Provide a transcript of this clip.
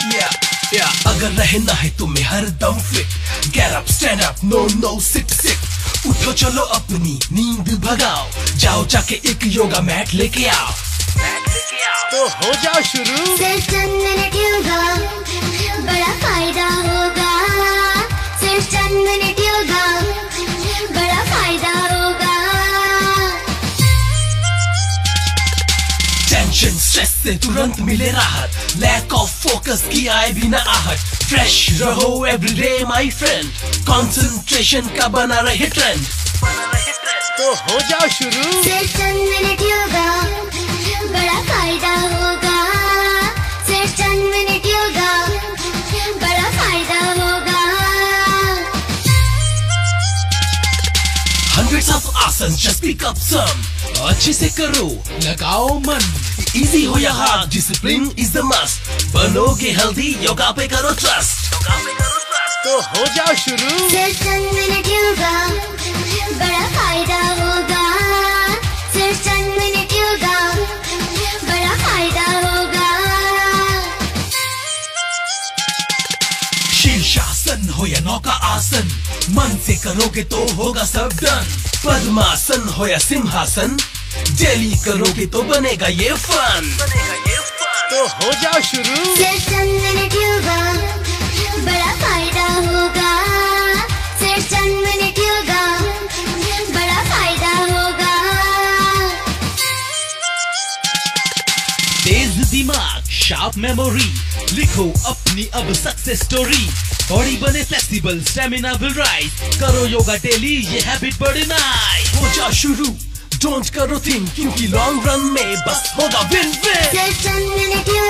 Yeah, yeah. अगर रहना है तुम्हें हर दम फिट गैर up stand up no no sit sit उठो चलो अपनी नींद भगाओ. जाओ जाके एक योगा मैट लेके आओ. तो हो जाओ शुरू. सिर्फ़ बड़ा फ़ायदा होगा. सिर्फ़ चंद मिनट टेंशन स्ट्रेस से तुरंत मिले राहत लैक ऑफ़ फोकस की आए बिना आहट फ्रेश रहो एवरीडे माय फ्रेंड कंसंट्रेशन का बना रहे ट्रेंड तो हो जाओ शुरू। सिर्फ़ चंद मिनट योगा बड़ा फ़ायदा होगा। सिर्फ़ चंद मिनट योगा बड़ा फ़ायदा होगा। Hundreds of asanas, just pick up some. अच्छे से करो लगाओ मन। इजी हो या hard discipline is the must बनोगे हेल्दी योगा पे करो ट्रस्ट तो हो जाओ शुरू। सिर्फ़ चंद मिनट योगा बड़ा फ़ायदा होगा सिर्फ़ चंद मिनट योगा बड़ा फ़ायदा होगा शीर्षासन हो या नौका आसन मन से करोगे तो होगा सब डन पद्मासन हो या सिंहासन डेली करोगे तो बनेगा ये फन तो हो जाओ शुरू। सिर्फ़ चंद मिनट योगा बड़ा फ़ायदा होगा। चंद मिनट योगा बड़ा फ़ायदा होगा। तेज दिमाग शार्प मेमोरी लिखो अपनी अब सक्सेस स्टोरी बॉडी बने फ्लेक्सिबल स्टेमिना विल राइज करो योगा डेली ये हैबिट बड़े नाइस हो जा शुरू। डोंट करो थिंक क्योंकि लॉन्ग रन में बस होगा विन विन